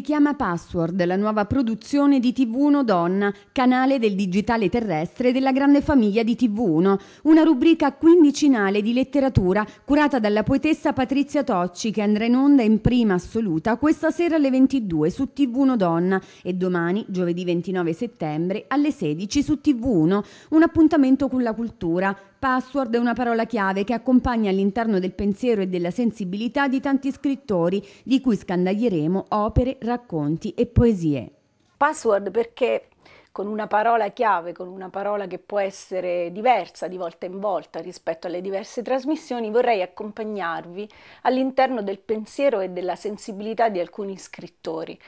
chiama Password, la nuova produzione di TV1 Donna, canale del digitale terrestre della grande famiglia di TV1, una rubrica quindicinale di letteratura curata dalla poetessa Patrizia Tocci che andrà in onda in prima assoluta questa sera alle 22 su TV1 Donna e domani, giovedì 29 settembre, alle 16 su TV1, un appuntamento con la cultura. Password è una parola chiave che accompagna all'interno del pensiero e della sensibilità di tanti scrittori, di cui scandaglieremo opere, racconti e poesie. Password perché con una parola chiave, con una parola che può essere diversa di volta in volta rispetto alle diverse trasmissioni, vorrei accompagnarvi all'interno del pensiero e della sensibilità di alcuni scrittori.